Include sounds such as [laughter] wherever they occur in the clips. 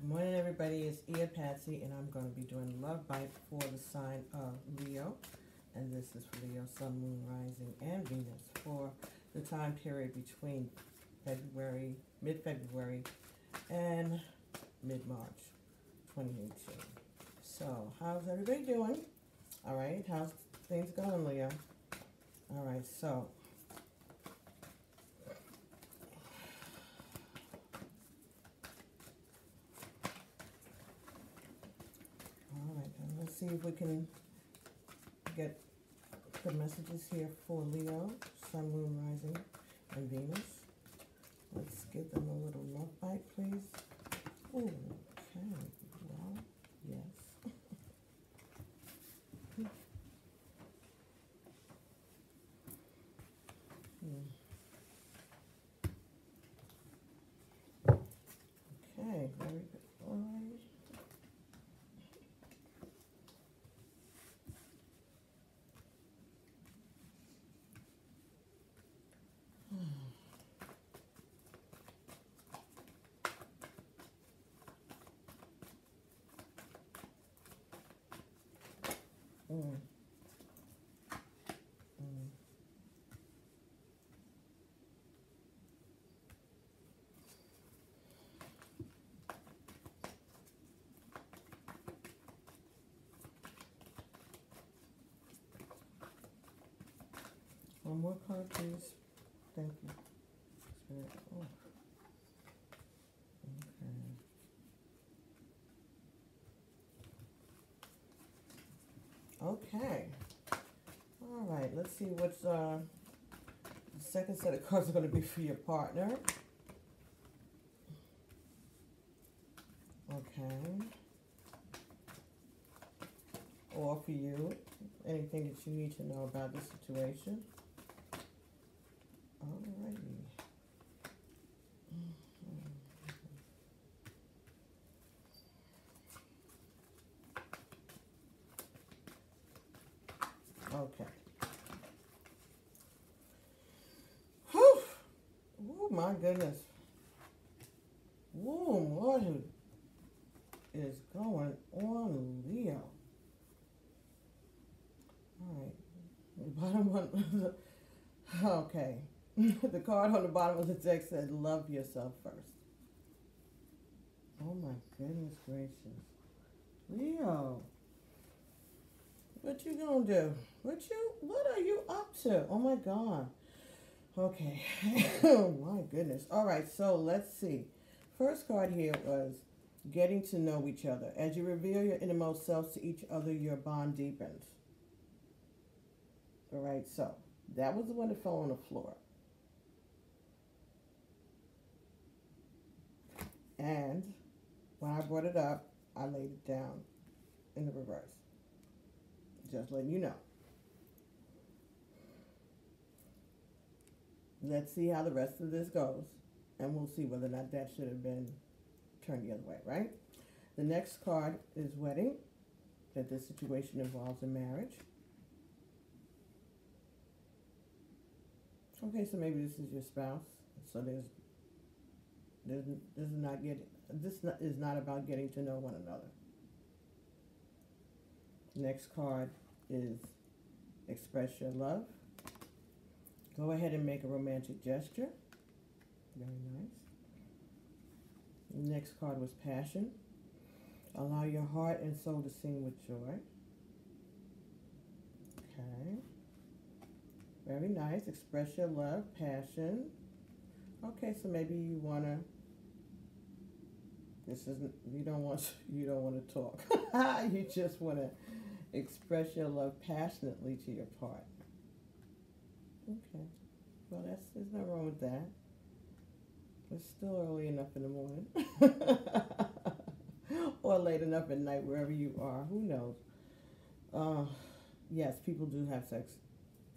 Good morning, everybody. It's Iya Patsy, and I'm going to be doing Love Bite for the sign of Leo. And this is for Leo, Sun, Moon, Rising, and Venus for the time period between February, mid February, and mid March 2018. So, how's everybody doing? All right, how's things going, Leo? All right, so All right, then let's see if we can get the messages here for Leo, Sun, Moon, Rising, and Venus. Let's give them a little love bite, please. Ooh, okay, well, yes. Hmm. Okay, very good. All right. Mm. Mm. One more card, please. Thank you. Spirit. Oh. Okay. Okay. All right. Let's see what's uh the second set of cards are going to be for your partner. Okay. Or for you. Anything that you need to know about the situation. Alrighty. Okay. Whew. Oh my goodness. Whoa, what is going on, Leo? Alright. The bottom one okay. the card on the bottom of the deck said love yourself first. Oh my goodness gracious. Leo. What you gonna do? What you what are you up to? Oh my god. Okay. oh [laughs] my goodness. All right, so let's see. First card here was getting to know each other. As you reveal your innermost selves to each other, your bond deepens. All right, so that was the one that fell on the floor. And when I brought it up, I laid it down in the reverse. Just letting you know. Let's see how the rest of this goes, and we'll see whether or not that should have been turned the other way, right? The next card is wedding, that this situation involves a marriage. Okay, so maybe this is your spouse. So there's, there's this is not getting this is not about getting to know one another. Next card is express your love. Go ahead and make a romantic gesture. Very nice. Next card was passion. Allow your heart and soul to sing with joy. Okay. Very nice. Express your love, passion. Okay, so maybe you wanna. This isn't. You don't want. You don't want to talk. [laughs] you just want to express your love passionately to your partner. Okay. Well, that's there's no wrong with that. It's still early enough in the morning. [laughs] or late enough at night, wherever you are. Who knows? Uh, yes, people do have sex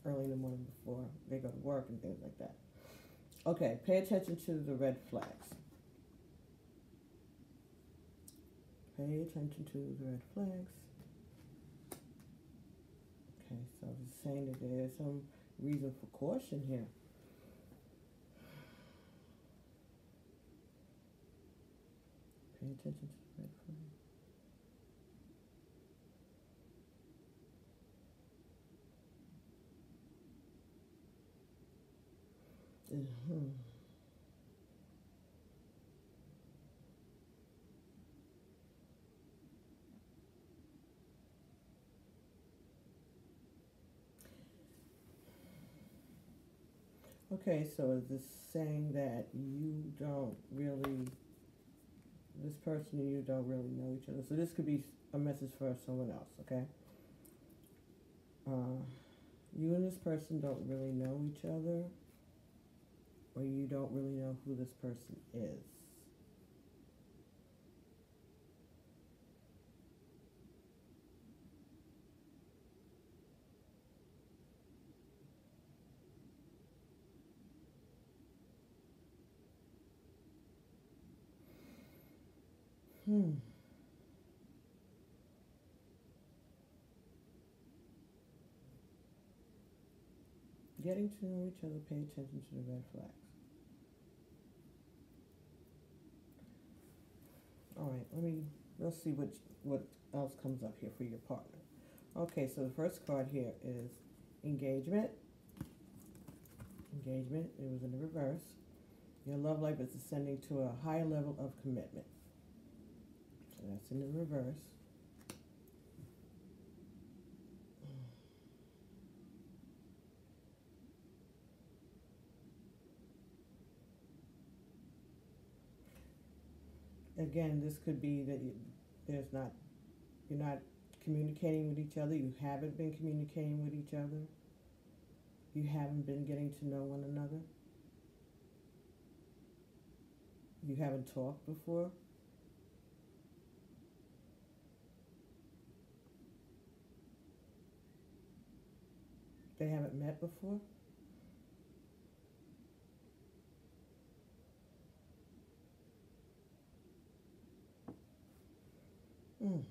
early in the morning before they go to work and things like that. Okay, pay attention to the red flags. Pay attention to the red flags. Okay, so I it's saying that there's some reason for caution here. Pay attention to the red flag. Mhm. Okay, so is this saying that you don't really, this person and you don't really know each other? So this could be a message for someone else, okay? Uh, you and this person don't really know each other, or you don't really know who this person is. Hmm. Getting to know each other, pay attention to the red flags. All right, let me, let's see what, what else comes up here for your partner. Okay, so the first card here is engagement. Engagement, it was in the reverse. Your love life is ascending to a higher level of commitment. That's in the reverse. Again, this could be that you, there's not, you're not communicating with each other, you haven't been communicating with each other, you haven't been getting to know one another, you haven't talked before. They haven't met before. Mm.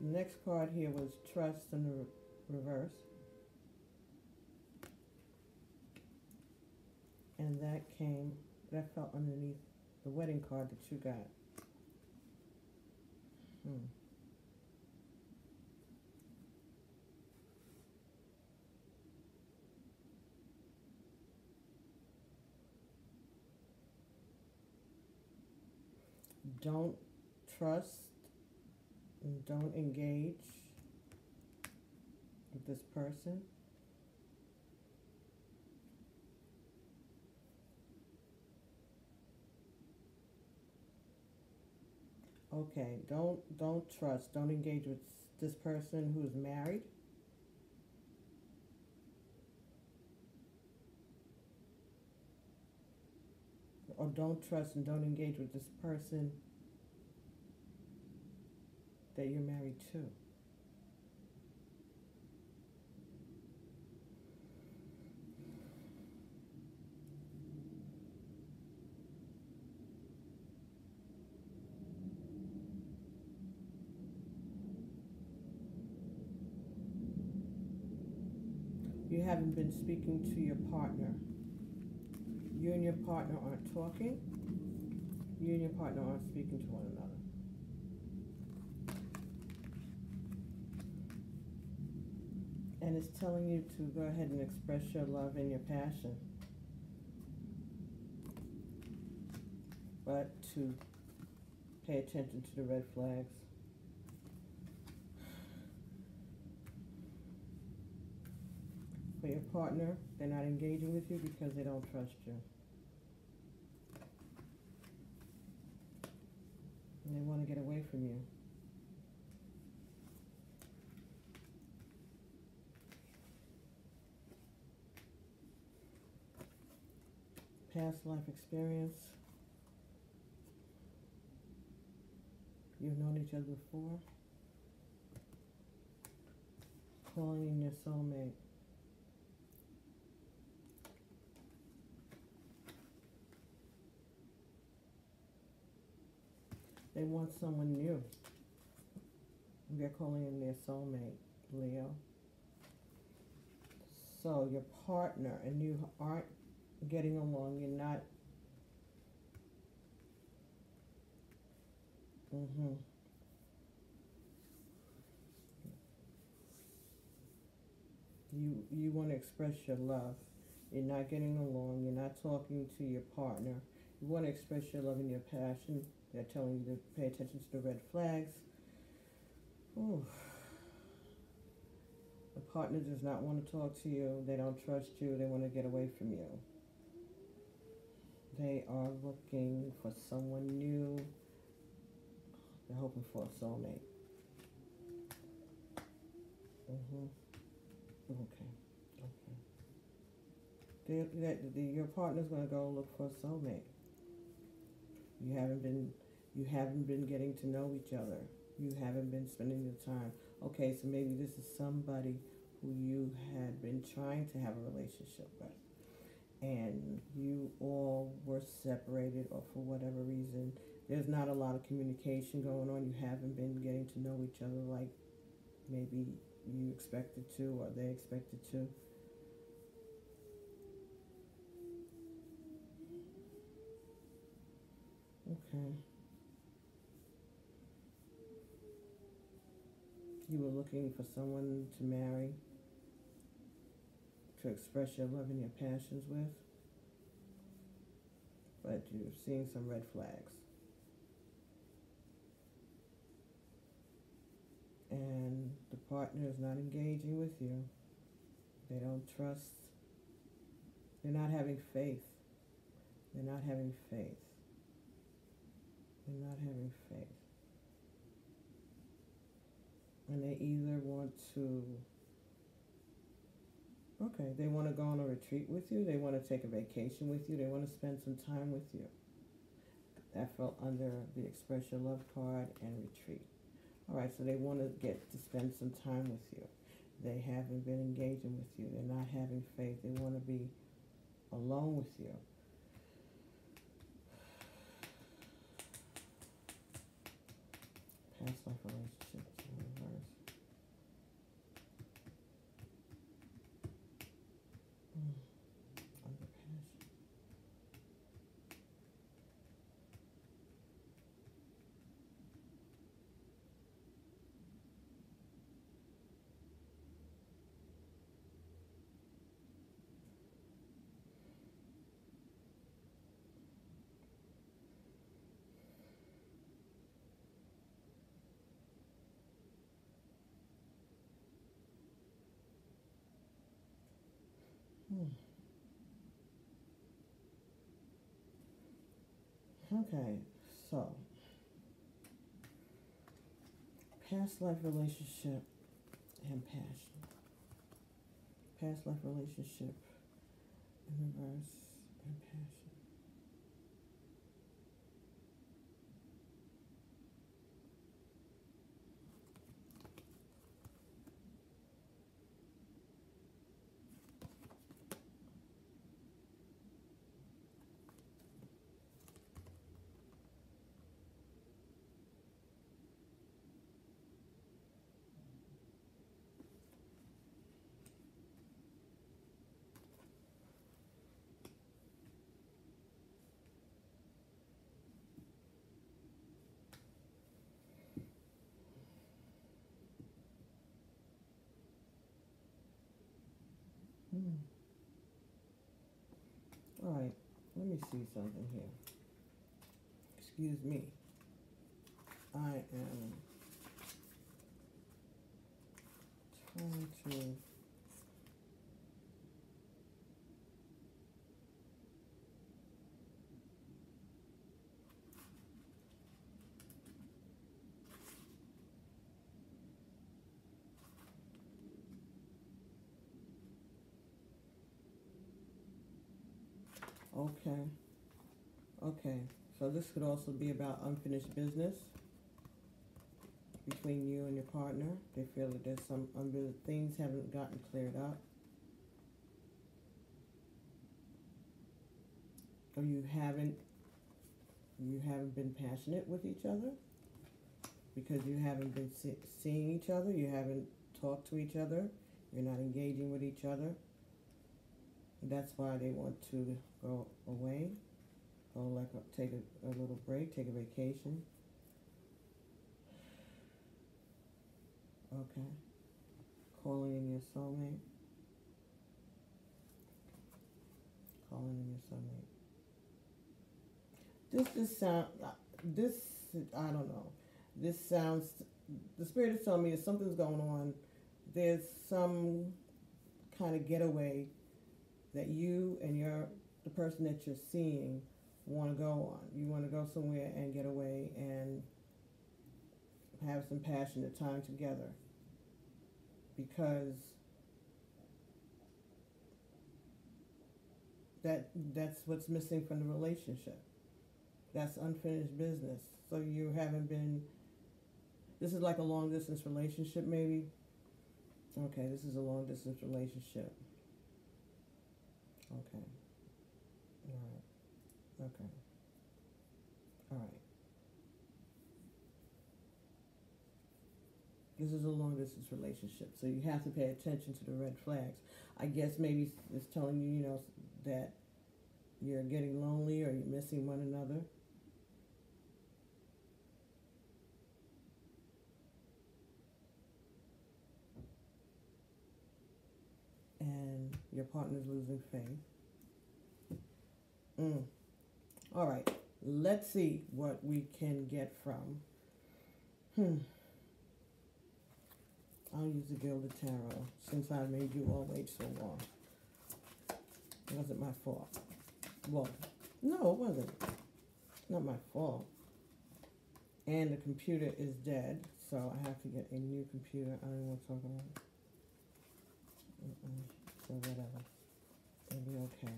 Next card here was trust in the re- reverse. And that came, that fell underneath the wedding card that you got. Hmm. Don't trust and don't engage with this person. Okay, don't don't trust, don't engage with this person who's married. Or don't trust and don't engage with this person that you're married to. You haven't been speaking to your partner. You and your partner aren't talking. You and your partner aren't speaking to one another. And it's telling you to go ahead and express your love and your passion. But to pay attention to the red flags. For your partner, they're not engaging with you because they don't trust you. And they want to get away from you. Past life experience. You've known each other before. Calling in your soulmate. They want someone new. They're calling in their soulmate, Leo. So your partner and you aren't getting along. You're not. Mm-hmm. You you want to express your love. You're not getting along. You're not talking to your partner. You want to express your love and your passion. They're telling you to pay attention to the red flags. Ooh. The partner does not want to talk to you. They don't trust you. They want to get away from you. They are looking for someone new. They're hoping for a soulmate. Mm-hmm. Okay. Okay. Your partner's gonna go look for a soulmate. You haven't been, you haven't been getting to know each other. You haven't been spending the time. Okay, so maybe this is somebody who you had been trying to have a relationship with, and you all were separated, or for whatever reason, there's not a lot of communication going on. You haven't been getting to know each other like maybe you expected to or they expected to. Okay. You were looking for someone to marry, to express your love and your passions with, but you're seeing some red flags. And the partner is not engaging with you. They don't trust. They're not having faith. They're not having faith. They're not having faith. And they either want to, okay, they want to go on a retreat with you, they want to take a vacation with you, they want to spend some time with you. That fell under the Express Your Love card and retreat. All right, so they want to get to spend some time with you. They haven't been engaging with you. They're not having faith. They want to be alone with you. Past life relationships in reverse. Mm. Under passion. Hmm. Okay, so past life relationship and passion. Past life relationship in reverse and passion. Hmm. All right, let me see something here. Excuse me. I am trying to. Okay. Okay. So this could also be about unfinished business between you and your partner. They feel that there's some things haven't gotten cleared up. Or you haven't you haven't been passionate with each other because you haven't been see- seeing each other, you haven't talked to each other, you're not engaging with each other. That's why they want to go away, go like a, take a, a little break, take a vacation. Okay. Calling in your soulmate. Calling in your soulmate. This just sound. This I don't know. This sounds. The spirit is telling me something's going on. There's some kind of getaway that you and your the person that you're seeing want to go on. You want to go somewhere and get away and have some passionate time together because that that's what's missing from the relationship. That's unfinished business. So you haven't been this is like a long distance relationship maybe. Okay, this is a long distance relationship. Okay. All right. Okay. All right. This is a long distance relationship, so you have to pay attention to the red flags. I guess maybe it's telling you, you know, that you're getting lonely or you're missing one another. And your partner's losing faith. Mm. All right, let's see what we can get from. Hmm. I'll use the Gilded Tarot since I made you all wait so long. It wasn't my fault. Well, no, it wasn't. Not my fault. And the computer is dead, so I have to get a new computer. I don't want to talk about it. Mm-mm. So whatever. It'll be okay.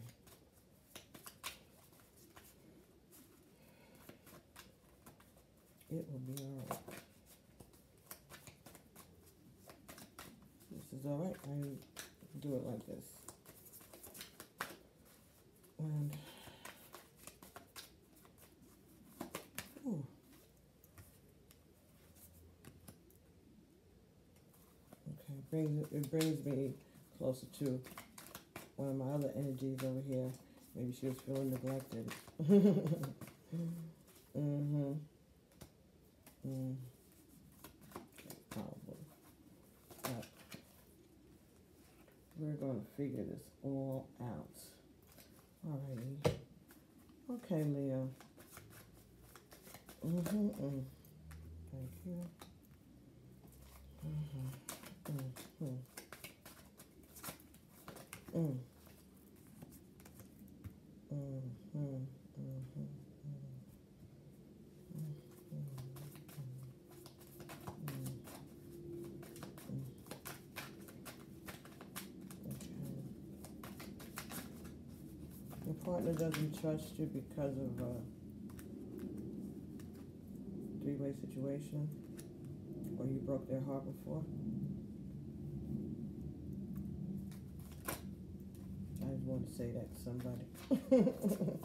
It will be alright. This is alright. I do it like this. And ooh. Okay, brings it brings me closer to one of my other energies over here. Maybe she was feeling neglected. [laughs] mm-hmm. Mm. Probably. But we're going to figure this all out. Alrighty. Okay, Leo. Mm-hmm. Mm. Thank you. Mm-hmm. Mm-hmm. Mm. Mm-hmm. Mm-hmm. Your partner doesn't trust you because of a three-way situation, or you broke their heart before. I just want to say that to somebody. [laughs]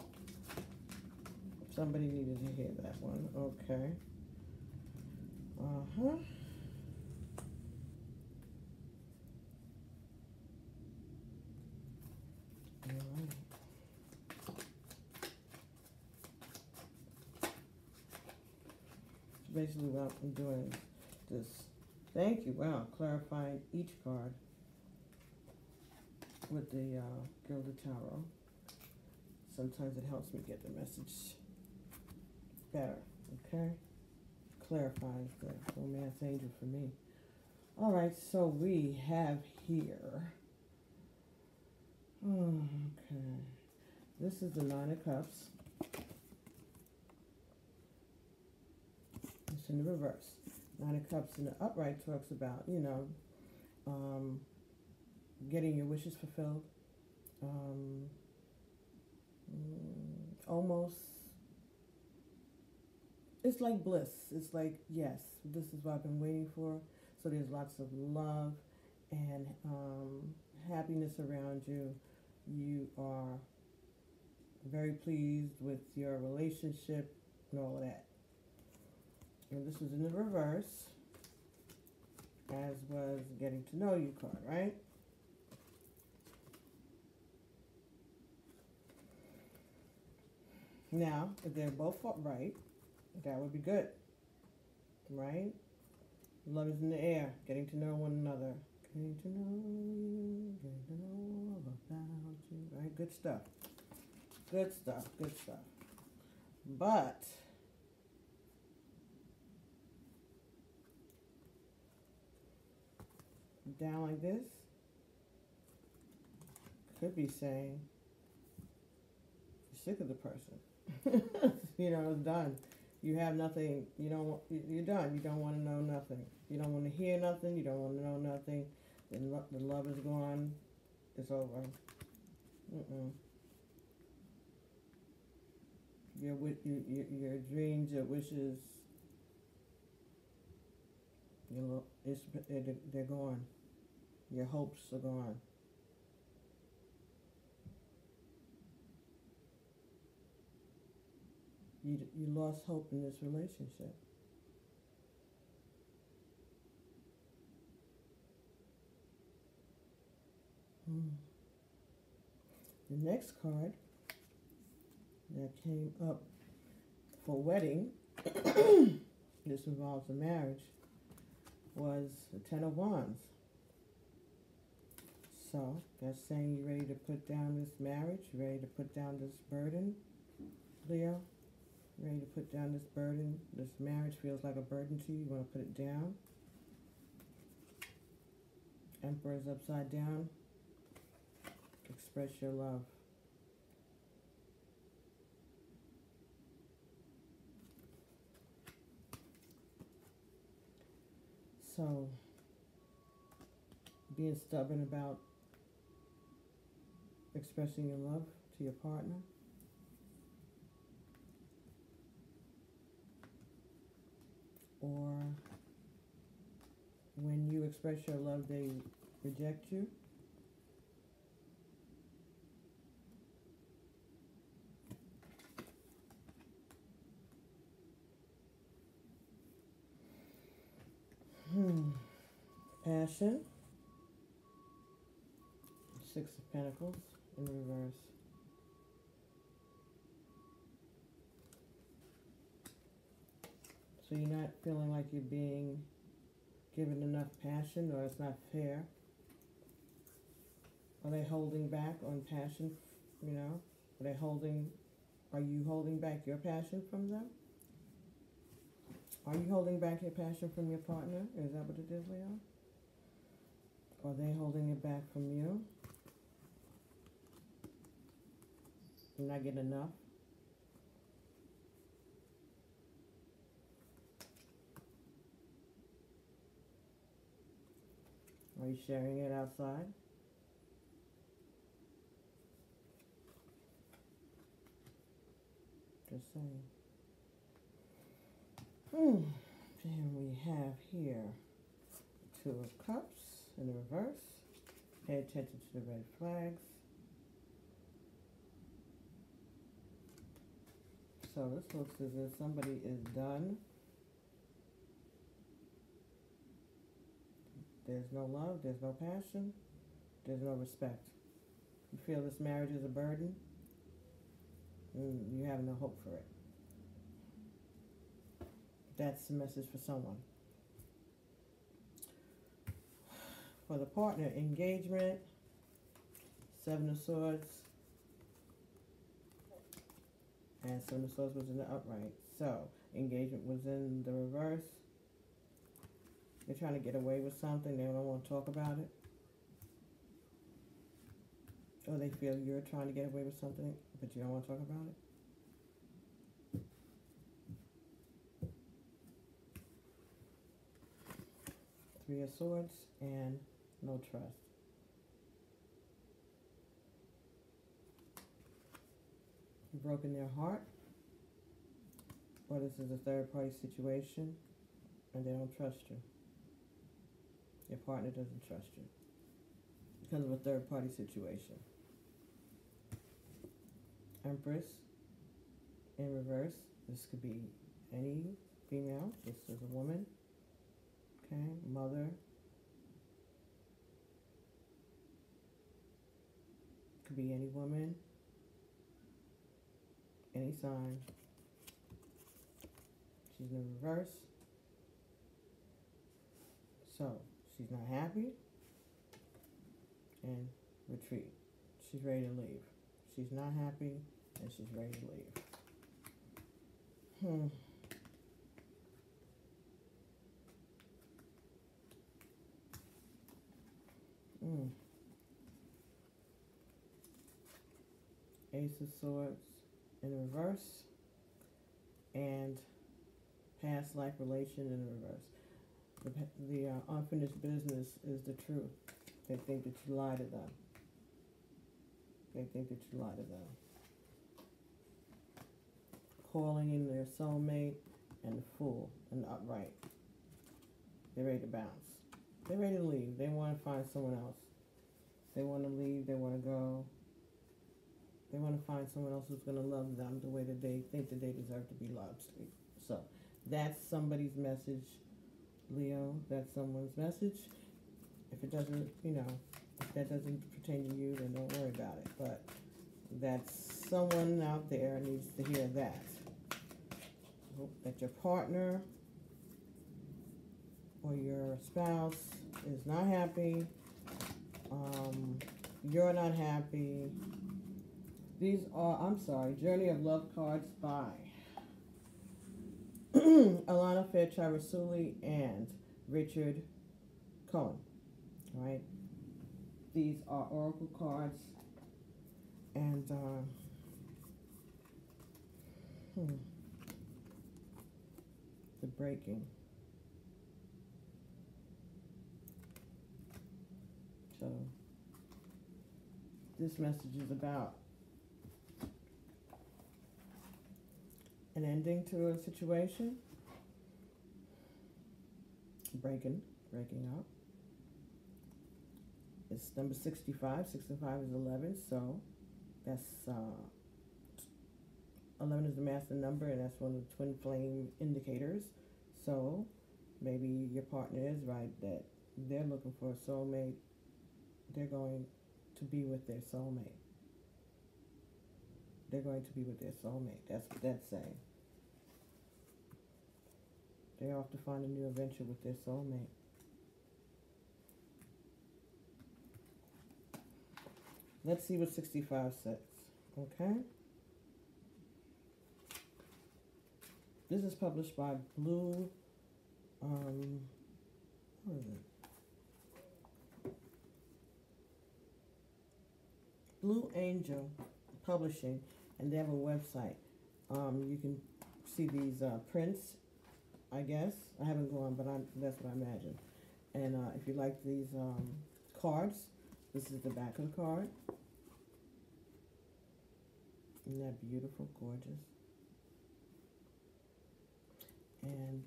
somebody needed to hear that one. Okay. Uh huh. All right. What I'm doing this. Thank you. Wow, clarifying each card with the uh, Gilded Tarot. Sometimes it helps me get the message better. Okay, clarifies the romance angel for me. All right, so we have here. [sighs] Okay, this is the Nine of Cups. In the reverse. Nine of Cups in the upright talks about, you know, um, getting your wishes fulfilled. Um, mm, almost. It's like bliss. It's like, yes, this is what I've been waiting for. So there's lots of love and um, happiness around you. You are very pleased with your relationship and all of that and this is in the reverse, as was Getting to Know You card, right? Now, if they're both right, that would be good, right? Love is in the air, getting to know one another. Getting to know you, getting to know about you, right? Good stuff. Good stuff, good stuff. But down like this could be saying you're sick of the person. [laughs] you know, it's done. You have nothing. You don't. want- you- You're done. You don't want to know nothing. You don't want to hear nothing. You don't want to know nothing. The, lo- the love is gone. It's over. Mm-mm. Your, your, your, your dreams, your wishes, your, they're gone. Your hopes are gone. You, you lost hope in this relationship. Hmm. The next card that came up for wedding, [coughs] this involves a marriage, was the Ten of Wands. So that's saying you're ready to put down this marriage, you're ready to put down this burden, Leo. You're Ready to put down this burden. This marriage feels like a burden to you. You want to put it down. Emperor's upside down. Express your love. So, being stubborn about expressing your love to your partner. Or when you express your love, they reject you. Hmm. Passion. Six of Pentacles in reverse. So you're not feeling like you're being given enough passion or it's not fair. Are they holding back on passion, you know? Are they holding, are you holding back your passion from them? Are you holding back your passion from your partner? Is that what it is, Leo? Are they holding it back from you? You're not getting enough? Are you sharing it outside? Just saying. Hmm. Then we have here Two of Cups in the reverse. Pay attention to the red flags. So this looks as if somebody is done. There's no love, there's no passion, there's no respect. You feel this marriage is a burden, and you have no hope for it. That's the message for someone. For the partner, engagement, Seven of Swords, and of Swords was in the upright. So, engagement was in the reverse. They're trying to get away with something, they don't want to talk about it. Or they feel you're trying to get away with something, but you don't want to talk about it. Three of Swords and no trust. You've broken their heart, or this is a third party situation, and they don't trust you. Your partner doesn't trust you because of a third party situation. Empress in reverse. This could be any female, just as a woman. Okay, mother. Could be any woman, any sign. She's in reverse. So she's not happy and retreat. She's ready to leave. She's not happy and she's ready to leave. Hmm. Mm. Ace of Swords in reverse and past life relation in reverse. The, the uh, unfinished business is the truth. They think that you lie to them. They think that you lie to them. Calling in their soulmate and the fool and the upright. They're ready to bounce. They're ready to leave. They want to find someone else. They want to leave. They want to go. They want to find someone else who's going to love them the way that they think that they deserve to be loved. So that's somebody's message, Leo. That's someone's message. If it doesn't, you know, if that doesn't pertain to you, then don't worry about it. But that's someone out there needs to hear that. Hope that your partner or your spouse is not happy. Um, you're not happy. These are, I'm sorry, Journey of Love cards by [clears throat] Alana Fairchild Rassouli and Richard Cohen. All right. These are oracle cards. And, uh, hmm, the breaking. So, this message is about an ending to a situation, breaking, breaking up. It's number 65. 65 is 11, so that's uh, 11 is the master number, and that's one of the twin flame indicators. So maybe your partner is right that they're looking for a soulmate. They're going to be with their soulmate. They're going to be with their soulmate. That's what that's saying. They're off to find a new adventure with their soulmate. Let's see what 65 says. Okay? This is published by Blue. Um, what is it? Blue Angel Publishing, and they have a website. Um, you can see these uh, prints I guess. I haven't gone, but I'm, that's what I imagine. And uh, if you like these um, cards, this is the back of the card. Isn't that beautiful, gorgeous? And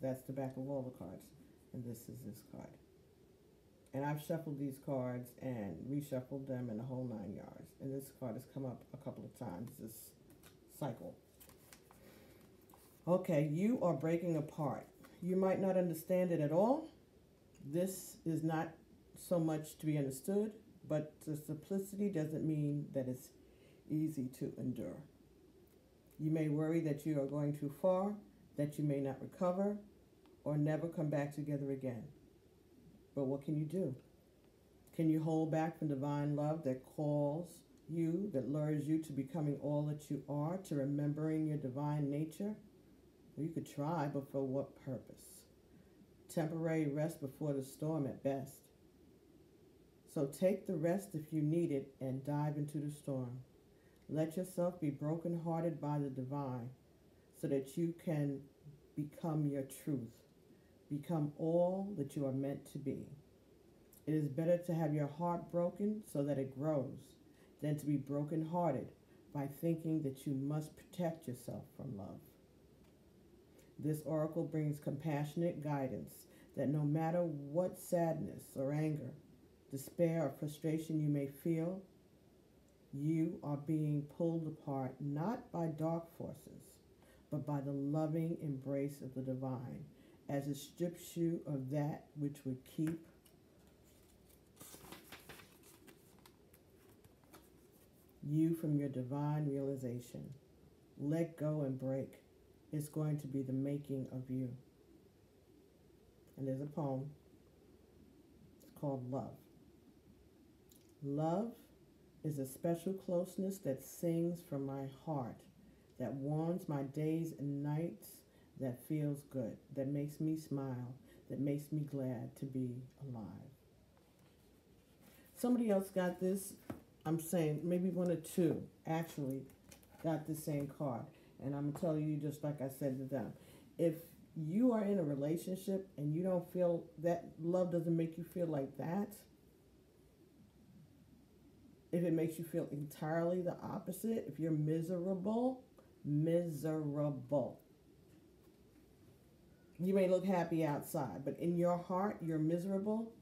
that's the back of all the cards. And this is this card. And I've shuffled these cards and reshuffled them in the whole nine yards. And this card has come up a couple of times this cycle. Okay, you are breaking apart. You might not understand it at all. This is not so much to be understood, but the simplicity doesn't mean that it's easy to endure. You may worry that you are going too far, that you may not recover, or never come back together again. But what can you do? Can you hold back from divine love that calls you, that lures you to becoming all that you are, to remembering your divine nature? You could try, but for what purpose? Temporary rest before the storm at best. So take the rest if you need it and dive into the storm. Let yourself be brokenhearted by the divine so that you can become your truth, become all that you are meant to be. It is better to have your heart broken so that it grows than to be brokenhearted by thinking that you must protect yourself from love. This oracle brings compassionate guidance that no matter what sadness or anger, despair or frustration you may feel, you are being pulled apart not by dark forces, but by the loving embrace of the divine as it strips you of that which would keep you from your divine realization. let go and break is going to be the making of you. And there's a poem. It's called Love. Love is a special closeness that sings from my heart, that warms my days and nights, that feels good, that makes me smile, that makes me glad to be alive. Somebody else got this. I'm saying maybe one or two actually got the same card. And I'm telling you, just like I said to them, if you are in a relationship and you don't feel that love doesn't make you feel like that, if it makes you feel entirely the opposite, if you're miserable, miserable. You may look happy outside, but in your heart, you're miserable.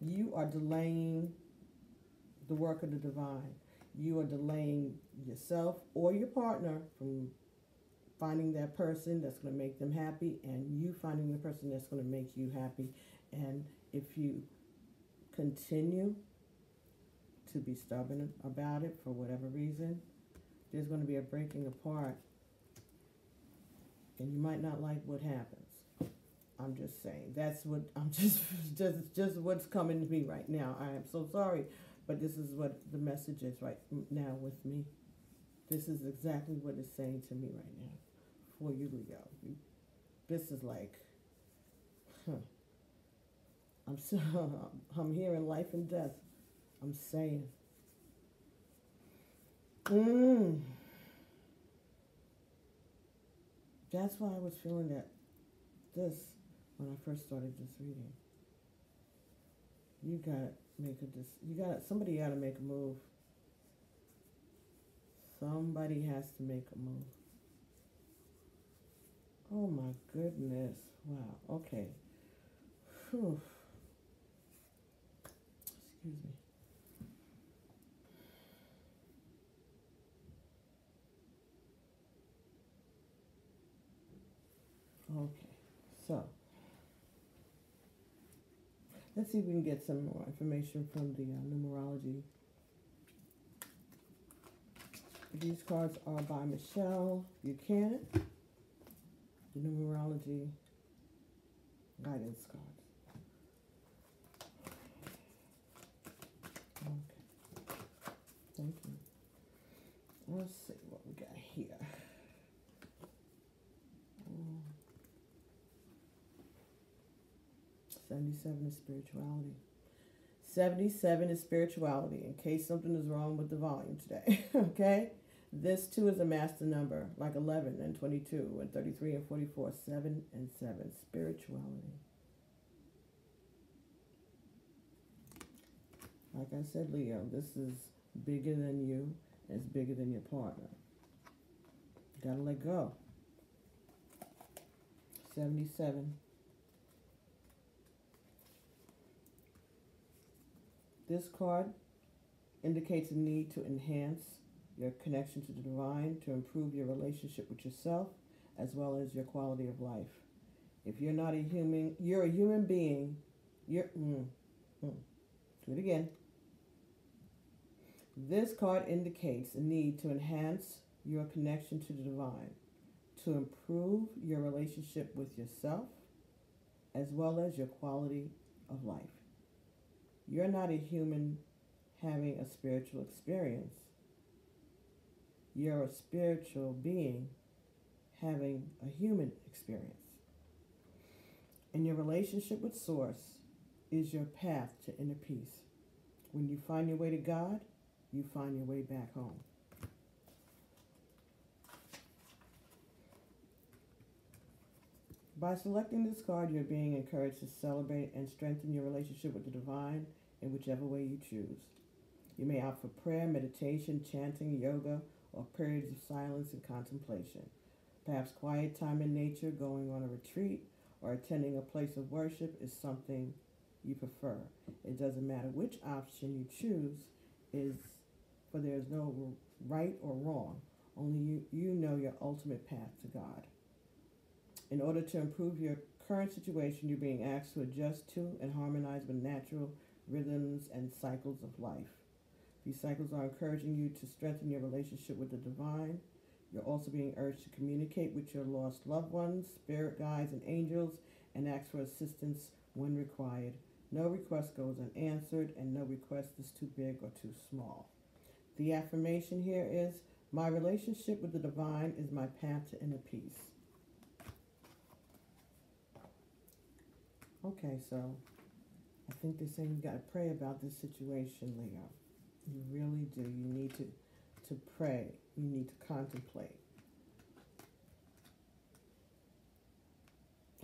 You are delaying the work of the divine. You are delaying yourself or your partner from finding that person that's going to make them happy and you finding the person that's going to make you happy. And if you continue to be stubborn about it for whatever reason, there's going to be a breaking apart. And you might not like what happens. I'm just saying. That's what I'm [laughs] just just just what's coming to me right now. I am so sorry, but this is what the message is right now with me. This is exactly what it's saying to me right now. For you, Leo. This is like, huh. I'm so [laughs] I'm hearing life and death. I'm saying. Mm. That's why I was feeling that this when I first started this reading. You gotta make a dis- you got somebody gotta make a move. Somebody has to make a move. Oh my goodness. Wow. Okay. Whew. Excuse me. Okay, so let's see if we can get some more information from the uh, numerology. These cards are by Michelle Buchanan, the numerology guidance cards. Okay, thank you. Let's see what we got here. Mm. 77 is spirituality. 77 is spirituality, in case something is wrong with the volume today. [laughs] okay? This too is a master number, like 11 and 22 and 33 and 44. 7 and 7. Spirituality. Like I said, Leo, this is bigger than you, it's bigger than your partner. You gotta let go. 77 This card indicates a need to enhance your connection to the divine, to improve your relationship with yourself, as well as your quality of life. If you're not a human, you're a human being. You're, mm, mm, do it again. This card indicates a need to enhance your connection to the divine, to improve your relationship with yourself, as well as your quality of life. You're not a human having a spiritual experience. You're a spiritual being having a human experience. And your relationship with Source is your path to inner peace. When you find your way to God, you find your way back home. By selecting this card, you're being encouraged to celebrate and strengthen your relationship with the divine in whichever way you choose. You may opt for prayer, meditation, chanting, yoga, or periods of silence and contemplation. Perhaps quiet time in nature, going on a retreat, or attending a place of worship is something you prefer. It doesn't matter which option you choose, is for there is no right or wrong. Only you, you know your ultimate path to God. In order to improve your current situation, you're being asked to adjust to and harmonize with natural rhythms and cycles of life. These cycles are encouraging you to strengthen your relationship with the divine. You're also being urged to communicate with your lost loved ones, spirit guides, and angels, and ask for assistance when required. No request goes unanswered, and no request is too big or too small. The affirmation here is My relationship with the divine is my path to inner peace. Okay, so I think they're saying you got to pray about this situation, Leo. You really do. You need to, to pray. You need to contemplate.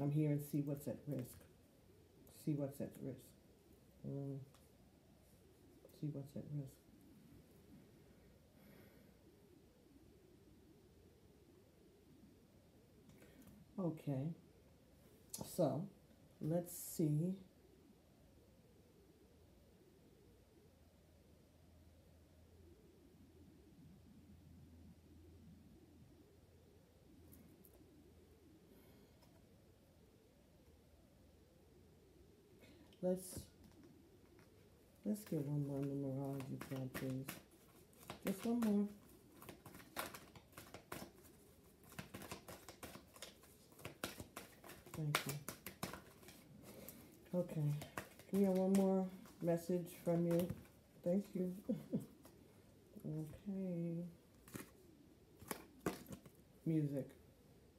I'm here and see what's at risk. See what's at risk. Mm. See what's at risk. Okay. So, let's see. Let's let's get one more numerology card, please. Just one more. Thank you. Okay. Can we have one more message from you? Thank you. [laughs] okay. Music.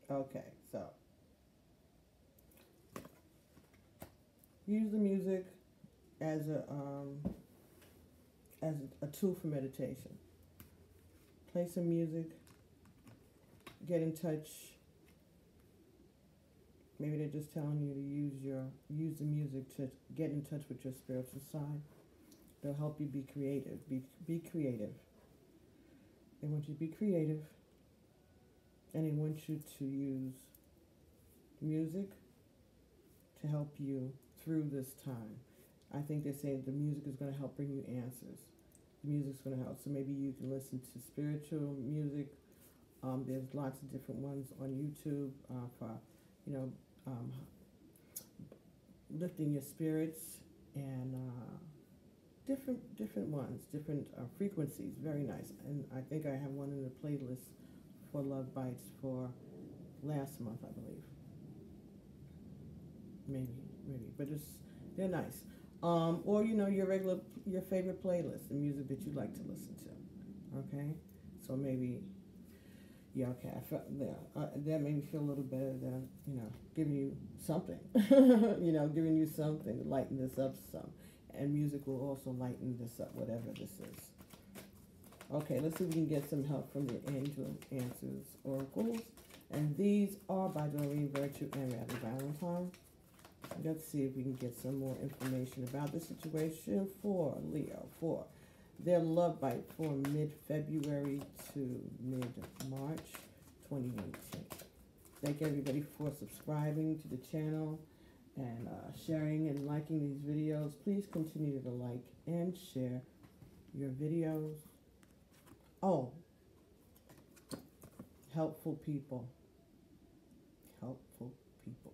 Okay, so use the music as a um, as a, tool for meditation. Play some music. Get in touch. Maybe they're just telling you to use your use the music to get in touch with your spiritual side. They'll help you be creative. Be be creative. They want you to be creative. And they want you to use music to help you through this time. I think they're saying the music is going to help bring you answers. The music's going to help. So maybe you can listen to spiritual music. Um, there's lots of different ones on YouTube uh, for, you know, um, lifting your spirits and uh, different different ones, different uh, frequencies. Very nice. And I think I have one in the playlist for Love Bites for last month, I believe. Maybe, maybe, but it's they're nice. Um, or you know your regular your favorite playlist, the music that you like to listen to. Okay, so maybe yeah, okay. I felt uh, that made me feel a little better than you know giving you something, [laughs] you know, giving you something to lighten this up some, and music will also lighten this up, whatever this is. Okay, let's see if we can get some help from the Angel Answers Oracles. And these are by Doreen Virtue and Abby Valentine. Let's see if we can get some more information about the situation for Leo, for their love bite for mid-February to mid-March 2018. Thank everybody for subscribing to the channel and uh, sharing and liking these videos. Please continue to like and share your videos. Oh, helpful people. Helpful people.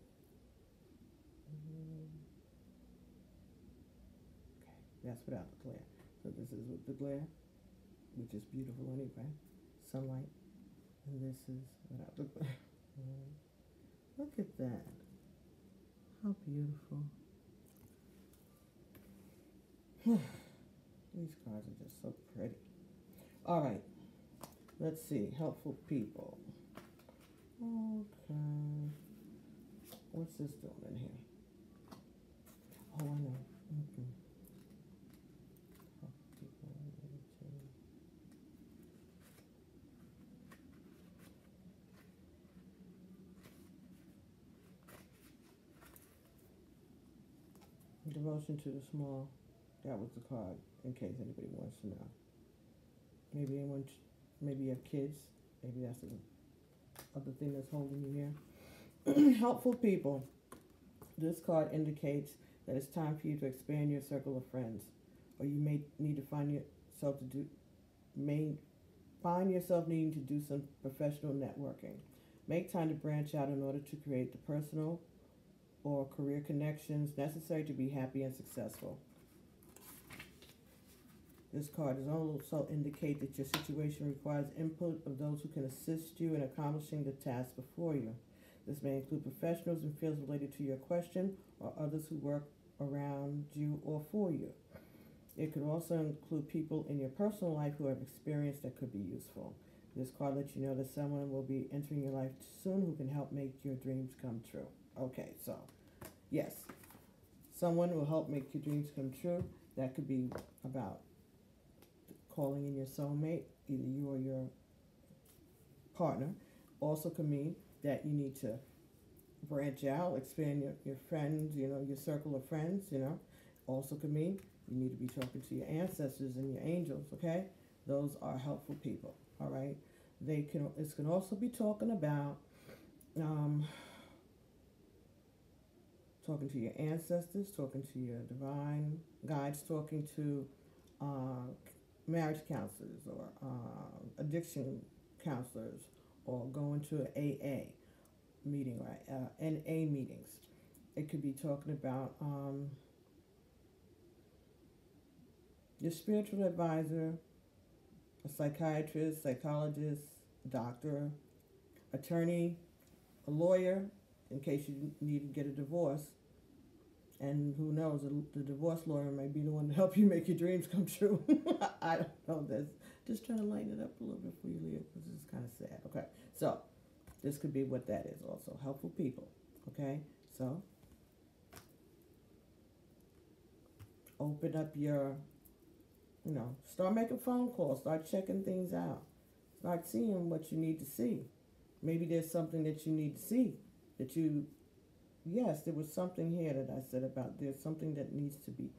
Mm. Okay, that's without the glare. So this is with the glare, which is beautiful anyway. Sunlight. And this is without the glare. Look at that. How beautiful. [sighs] These cards are just so pretty. All right. Let's see. Helpful people. Okay. What's this doing in here? Oh, I know. Mm-hmm people. meditation. Devotion to the small. That was the card, in case anybody wants to know. Maybe anyone, maybe you have kids. Maybe that's the other thing that's holding you here. [clears throat] Helpful people. This card indicates that it's time for you to expand your circle of friends, or you may need to find yourself to do, may find yourself needing to do some professional networking. Make time to branch out in order to create the personal or career connections necessary to be happy and successful. This card does also indicate that your situation requires input of those who can assist you in accomplishing the task before you. This may include professionals in fields related to your question or others who work around you or for you. It could also include people in your personal life who have experience that could be useful. This card lets you know that someone will be entering your life soon who can help make your dreams come true. Okay, so yes, someone will help make your dreams come true. That could be about calling in your soulmate, either you or your partner. Also could mean that you need to branch out, expand your, your friends, you know, your circle of friends, you know. Also could mean you need to be talking to your ancestors and your angels, okay? Those are helpful people, all right? They can, this can also be talking about um, talking to your ancestors, talking to your divine guides, talking to uh, marriage counselors or uh, addiction counselors or going to an AA meeting or uh, NA meetings. It could be talking about um, your spiritual advisor, a psychiatrist, psychologist, doctor, attorney, a lawyer, in case you need to get a divorce. And who knows, the divorce lawyer may be the one to help you make your dreams come true. [laughs] I don't know this. Just trying to lighten it up a little bit for you, Leo, because it's kind of sad. Okay, so this could be what that is also. Helpful people. Okay, so open up your, you know, start making phone calls, start checking things out, start seeing what you need to see. Maybe there's something that you need to see that you yes, there was something here that I said about there's something that needs to be.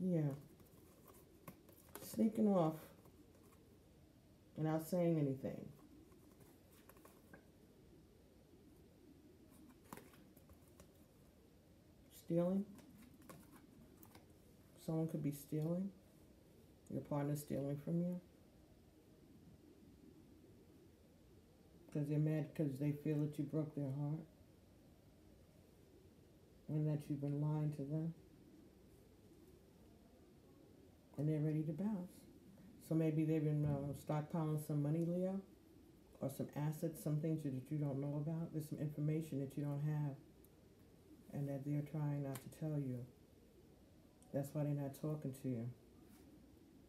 Yeah. Sneaking off without saying anything. Stealing. Someone could be stealing. Your partner stealing from you. Because they're mad because they feel that you broke their heart and that you've been lying to them and they're ready to bounce. So maybe they've been uh, stockpiling some money, Leo, or some assets, some things that you don't know about. There's some information that you don't have and that they're trying not to tell you. That's why they're not talking to you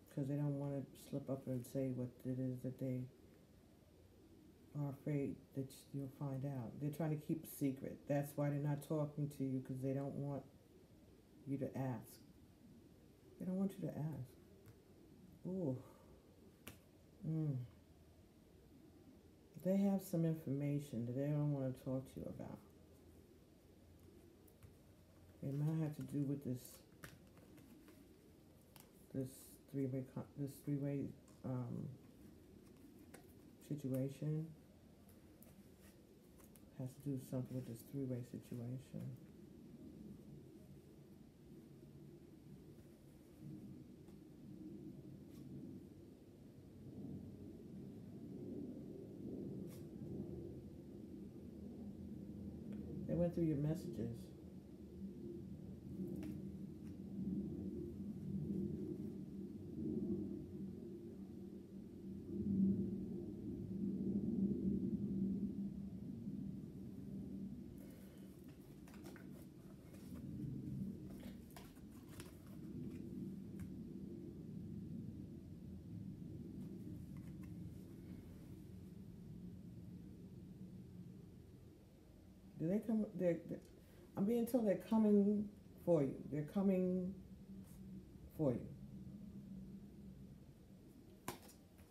because they don't want to slip up and say what it is that they are afraid that you'll find out. They're trying to keep a secret. That's why they're not talking to you because they don't want you to ask. They don't want you to ask. Ooh. Mm. They have some information that they don't want to talk to you about. It might have to do with this this three way this three way um, situation has to do something with this three-way situation. They went through your messages. They come? They're, they're, I'm being told they're coming for you. They're coming for you.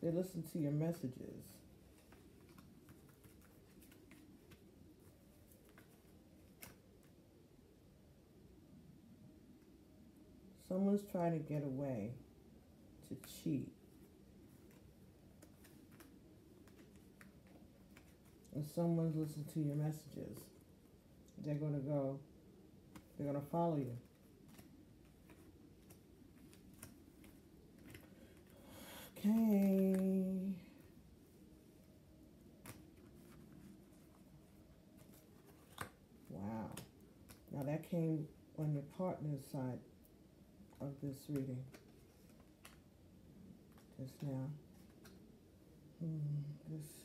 They listen to your messages. Someone's trying to get away to cheat. And someone's listening to your messages they're going to go, they're going to follow you. Okay. Wow. Now that came on your partner's side of this reading just now. Hmm, this.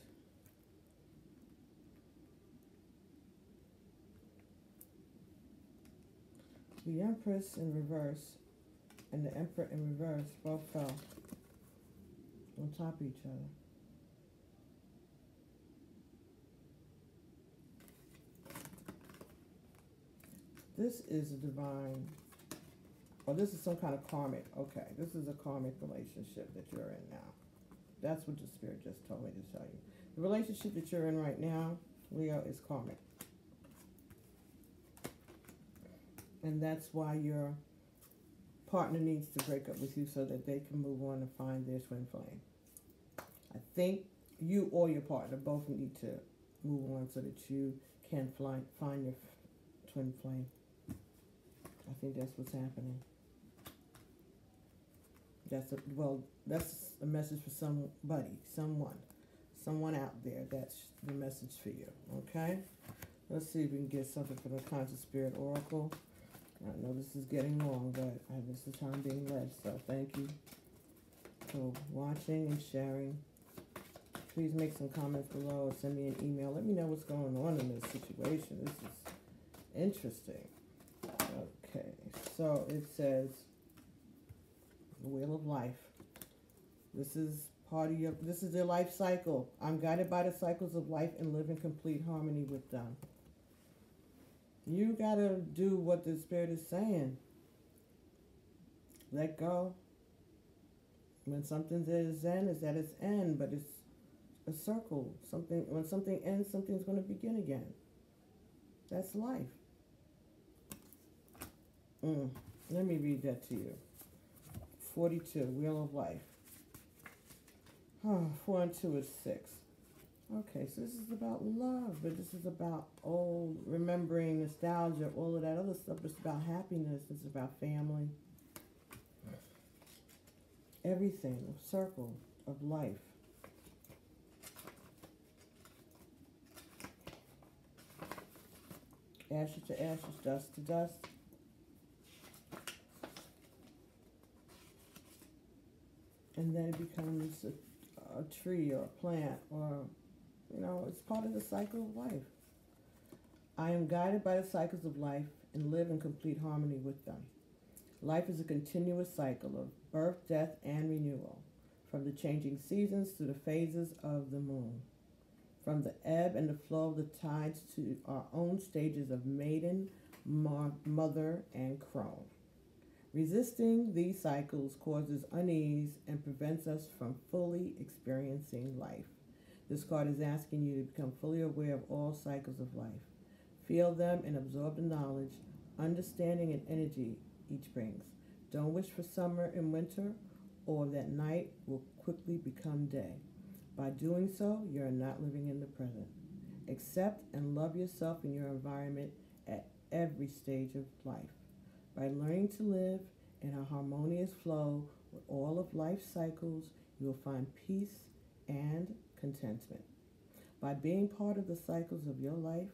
The Empress in reverse and the Emperor in reverse both fell on top of each other. This is a divine, or this is some kind of karmic, okay, this is a karmic relationship that you're in now. That's what the spirit just told me to tell you. The relationship that you're in right now, Leo, is karmic. And that's why your partner needs to break up with you so that they can move on and find their twin flame. I think you or your partner both need to move on so that you can fly, find your twin flame. I think that's what's happening. That's a, well, that's a message for somebody, someone, someone out there. That's the message for you. Okay. Let's see if we can get something from the Conscious Spirit Oracle. I know this is getting long, but uh, this is how I'm being led. So thank you for watching and sharing. Please make some comments below send me an email. Let me know what's going on in this situation. This is interesting. Okay, so it says the wheel of life. This is part of your this is their life cycle. I'm guided by the cycles of life and live in complete harmony with them. You gotta do what the spirit is saying. Let go. When something's at its end, it's at its end, but it's a circle. Something when something ends, something's gonna begin again. That's life. Mm. Let me read that to you. 42, Wheel of Life. Oh, [sighs] 4 and 2 is 6. Okay, so this is about love, but this is about old, remembering, nostalgia, all of that other stuff. It's about happiness, it's about family. Everything, circle of life. Ashes to ashes, dust to dust. And then it becomes a, a tree or a plant or you know, it's part of the cycle of life. I am guided by the cycles of life and live in complete harmony with them. Life is a continuous cycle of birth, death, and renewal, from the changing seasons to the phases of the moon, from the ebb and the flow of the tides to our own stages of maiden, mother, and crone. Resisting these cycles causes unease and prevents us from fully experiencing life. This card is asking you to become fully aware of all cycles of life. Feel them and absorb the knowledge, understanding, and energy each brings. Don't wish for summer and winter, or that night will quickly become day. By doing so, you are not living in the present. Accept and love yourself and your environment at every stage of life. By learning to live in a harmonious flow with all of life's cycles, you will find peace and contentment. By being part of the cycles of your life,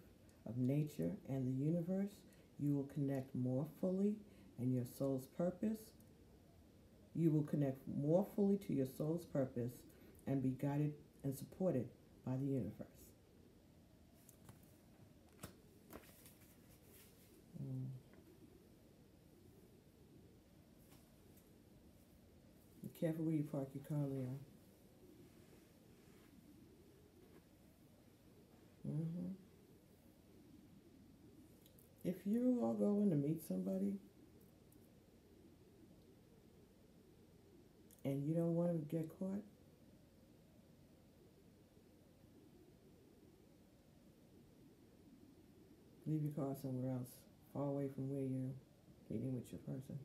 of nature, and the universe, you will connect more fully and your soul's purpose. You will connect more fully to your soul's purpose and be guided and supported by the universe. Mm. Be careful where you park your car, Mm-hmm. If you are going to meet somebody and you don't want to get caught, leave your car somewhere else, far away from where you're meeting with your person.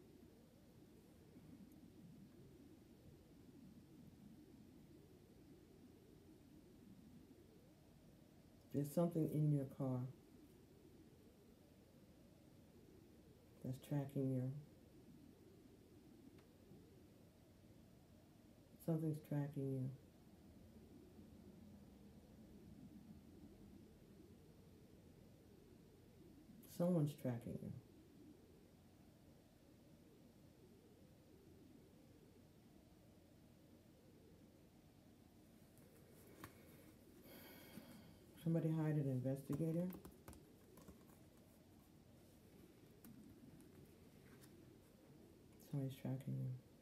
There's something in your car that's tracking you. Something's tracking you. Someone's tracking you. Somebody hired an investigator. Somebody's tracking you.